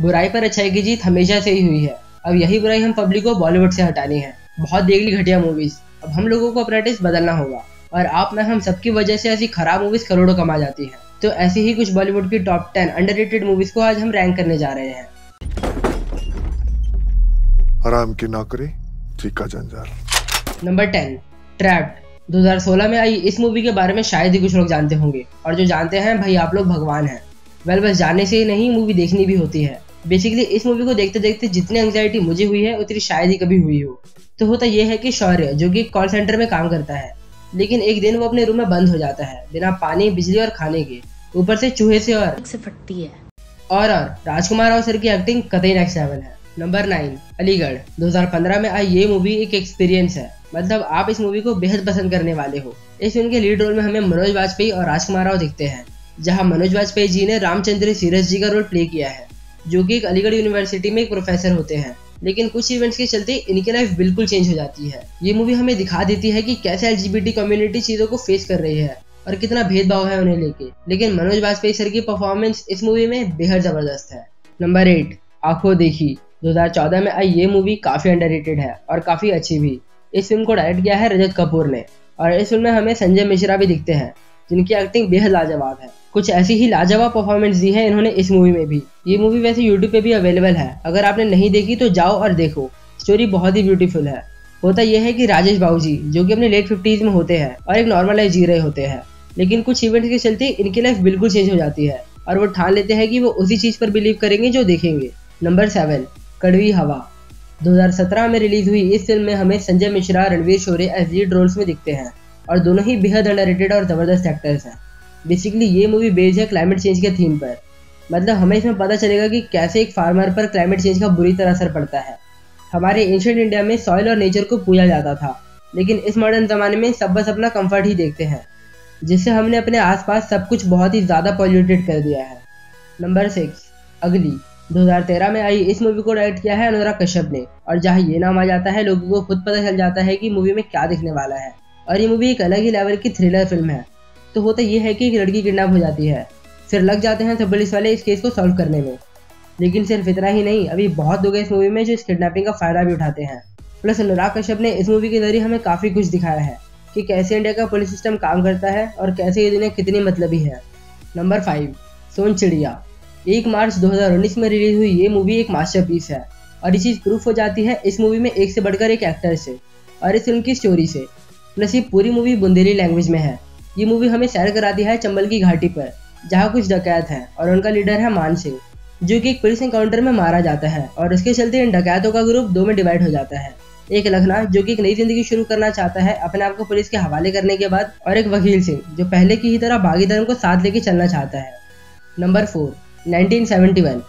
बुराई पर अच्छाई की जीत हमेशा से ही हुई है। अब यही बुराई हम पब्लिक को बॉलीवुड से हटानी है। बहुत देख ली घटिया मूवीज़ अब हम लोगों को अपना टेस्ट बदलना होगा। और आप में हम सबकी वजह से ऐसी खराब मूवीज़ करोड़ों कमा जाती है। तो ऐसी ही कुछ बॉलीवुड की टॉप टेन अंडर मूवीज़ को आज हम रैंक करने जा रहे हैं। हराम की नौकरी ठीक का जंजाल नंबर टेन ट्रैप्ड 2016 में आई इस मूवी के बारे में शायद ही कुछ लोग जानते होंगे। और जो जानते हैं भाई आप लोग भगवान हैं। वेल बस जाने से ही नहीं मूवी देखनी भी होती है। बेसिकली इस मूवी को देखते देखते जितनी एंगजाइटी मुझे हुई है उतनी शायद ही कभी हुई हो। तो होता यह है कि शौर्य जो कि कॉल सेंटर में काम करता है लेकिन एक दिन वो अपने रूम में बंद हो जाता है बिना पानी बिजली और खाने के। ऊपर से चूहे से और। से फटती है। और और राजकुमार राव सर की एक्टिंग कतई नेक्स्ट लेवल है। नंबर नाइन अलीगढ़ 2015 में आई ये मूवी एक एक्सपीरियंस है। मतलब आप इस मूवी को बेहद पसंद करने वाले हो। इस फ़िल्म के लीड रोल में हमें मनोज वाजपेयी और राजकुमार राव दिखते हैं। जहाँ मनोज वाजपेयी जी ने रामचंद्र सीरस जी का रोल प्ले किया है, जो कि अलीगढ़ यूनिवर्सिटी में एक प्रोफेसर होते हैं। लेकिन कुछ इवेंट्स के चलते इनकी लाइफ बिल्कुल चेंज हो जाती है। ये मूवी हमें दिखा देती है कि कैसे एल कम्युनिटी चीज़ों को फेस कर रही है और कितना भेदभाव है उन्हें लेके। लेकिन मनोज वाजपेयी सर की परफॉर्मेंस इस मूवी में बेहद ज़बरदस्त है। नंबर एट आँखों देखी। 2014 में आई ये मूवी काफ़ी अंडररेटेड है और काफ़ी अच्छी भी। इस फ़िल्म को डायरेक्ट किया है रजत कपूर ने और इस फ़िल्म में हमें संजय मिश्रा भी दिखते हैं। जिनकी एक्टिंग बेहद लाजवाब है। कुछ ऐसी ही लाजवाब परफॉर्मेंस दी है इन्होंने इस मूवी में भी। ये मूवी वैसे यूट्यूब पे भी अवेलेबल है। अगर आपने नहीं देखी तो जाओ और देखो। स्टोरी बहुत ही ब्यूटीफुल है। होता यह है कि राजेश बाबू जी जो कि अपने लेट फिफ्टीज में होते हैं और एक नॉर्मल लाइफ जी रहे होते हैं, लेकिन कुछ इवेंट्स के चलते इनकी लाइफ बिल्कुल चेंज हो जाती है और वो ठान लेते हैं कि वो उसी चीज़ पर बिलीव करेंगे जो देखेंगे। नंबर सेवन कड़वी हवा। 2017 में रिलीज़ हुई इस फ़िल्म में हमें Sanjay Mishra, Ranvir Shorey as lead roles में दिखते हैं। और दोनों ही बेहद अंडररेटेड और ज़बरदस्त एक्टर्स हैं। बेसिकली ये मूवी बेस्ड है क्लाइमेट चेंज के थीम पर। मतलब हमें इसमें पता चलेगा कि कैसे एक फार्मर पर क्लाइमेट चेंज का बुरी तरह असर पड़ता है। हमारे एंशियंट इंडिया में सॉइल और नेचर को पूजा जाता था, लेकिन इस मॉडर्न ज़माने में सब बस अपना कंफर्ट ही देखते हैं, जिससे हमने अपने आसपास सब कुछ बहुत ही ज़्यादा पॉल्यूटेड कर दिया है। नंबर सिक्स अगली। 2013 में आई इस मूवी को डायरेक्ट किया है अनुराग कश्यप ने, और जहाँ ये नाम आ जाता है, लोगों को खुद पता चल जाता है कि मूवी में क्या दिखने वाला है। और ये मूवी एक अलग ही लेवल की थ्रिलर फ़िल्म है। तो होता यह है कि एक लड़की किडनैप हो जाती है। फिर लग जाते हैं सब पुलिस वाले इस केस को सॉल्व करने में। लेकिन सिर्फ़ इतना ही नहीं, अभी बहुत लोग इस मूवी में जो इस किडनैपिंग का फ़ायदा भी उठाते हैं। प्लस अनुराग कश्यप ने इस मूवी के ज़रिए हमें काफ़ी कुछ दिखाया है कि कैसे इंडिया का पुलिस सिस्टम काम करता है और कैसे ये दुनिया कितनी मतलबी है। नंबर फाइव सोन चिड़िया। एक मार्च 2019 में रिलीज़ हुई ये मूवी एक मास्टरपीस है। और ये चीज़ प्रूफ हो जाती है इस मूवी में एक से बढ़कर एक एक्टर से और इस फ़िल्म की स्टोरी से। प्लस ये पूरी मूवी बुंदेली लैंग्वेज में है। ये मूवी हमें सैर कराती है चंबल की घाटी पर, जहाँ कुछ डकैत हैं और उनका लीडर है मान सिंह, जो कि एक पुलिस एनकाउंटर में मारा जाता है और इसके चलते इन डकैतों का ग्रुप दो में डिवाइड हो जाता है। एक लखना जो कि एक नई ज़िंदगी शुरू करना चाहता है, अपने आप को पुलिस के हवाले करने के बाद, और एक वकील सिंह, जो पहले की ही तरह बागी धर्म को साथ लेके चलना चाहता है। नंबर फोर 1971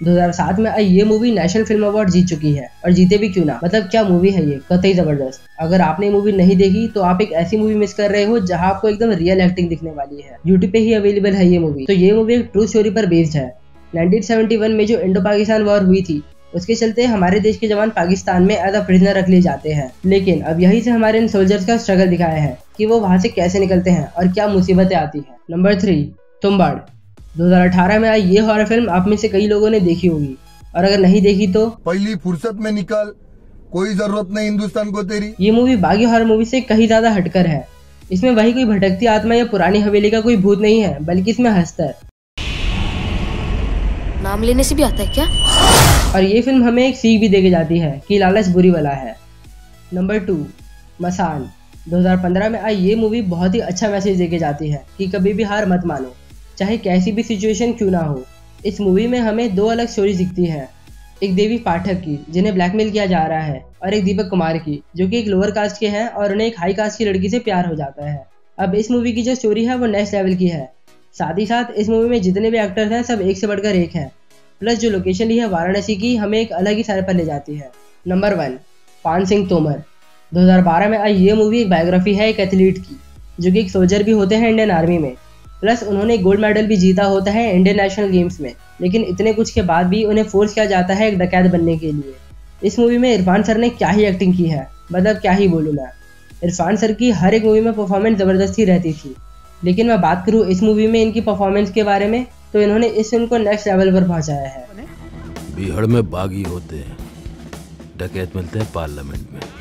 2007 में ये मूवी नेशनल फ़िल्म अवार्ड जीत चुकी है। और जीते भी क्यों ना? मतलब क्या मूवी है ये? कतई ज़बरदस्त। अगर आपने मूवी नहीं देखी तो आप एक ऐसी मूवी मिस कर रहे हो, जहाँ आपको एकदम रियल एक्टिंग दिखने वाली है। यूट्यूब पे ही अवेलेबल है ये मूवी तो ये मूवी एक ट्रू स्टोरी पर बेस्ड है। 1971 में जो इंडो पाकिस्तान वॉर हुई थी, उसके चलते हमारे देश के जवान पाकिस्तान में एज अ प्रिजनर रख लिए जाते हैं। लेकिन अब यही से हमारे इन सोल्जर्स का स्ट्रगल दिखाया है कि वो वहाँ से कैसे निकलते हैं और क्या मुसीबतें आती है। नंबर थ्री तुम्बाड़ 2018 में आई ये हॉरर फ़िल्म आप में से कई लोगों ने देखी होगी। और अगर नहीं देखी तो? पहली फुर्सत में निकल कोई ज़रूरत नहीं हिंदुस्तान को तेरी। ये मूवी बाकी हॉरर मूवी से कहीं ज़्यादा हटकर है। इसमें वही कोई भटकती आत्मा या पुरानी हवेली का कोई भूत नहीं है बल्कि इसमें हस्तर नाम लेने से भी आता है क्या? और ये फ़िल्म हमें एक सीख भी देके जाती है कि लालच बुरी वाला है। नंबर टू मसान। 2015 में आई ये मूवी बहुत ही अच्छा मैसेज देके जाती है कि कभी भी हार मत मानो। चाहे कैसी भी सिचुएशन क्यों ना हो, इस मूवी में हमें दो अलग स्टोरी दिखती है। एक देवी पाठक की, जिन्हें ब्लैकमेल किया जा रहा है, और एक दीपक कुमार की, जो कि एक लोअर कास्ट के हैं और उन्हें एक हाई कास्ट की लड़की से प्यार हो जाता है। अब इस मूवी की जो स्टोरी है, वो नेक्स्ट लेवल की है। साथ ही साथ, इस मूवी में जितने भी एक्टर्स हैं, सब एक से बढ़कर एक है। प्लस जो लोकेशन ली है वाराणसी की, हमें एक अलग ही सर पर ले जाती है। नंबर वन पान सिंह तोमर। 2012 में आई ये मूवी एक बायोग्राफी है एक एथलीट की, जो कि एक सोल्जर भी होते हैं इंडियन आर्मी में। प्लस उन्होंने गोल्ड मेडल भी जीता होता है इंडियन नेशनल गेम्स में, लेकिन इतने कुछ के बाद भी उन्हें फोर्स किया जाता है एक डकैत बनने के लिए। इस मूवी में इरफान सर ने क्या ही एक्टिंग की है? मतलब क्या ही बोलूँ मैं? इरफान सर की हर एक मूवी में परफॉर्मेंस ज़बरदस्त रहती थी। लेकिन मैं बात करूँ इस मूवी में इनकी परफॉर्मेंस के बारे में तो इन्होंने इस फ़िल्म को नेक्स्ट लेवल पर पहुँचाया है। बीहड़ में बागी होते हैं। डकैत मिलते हैं पार्लियामेंट में।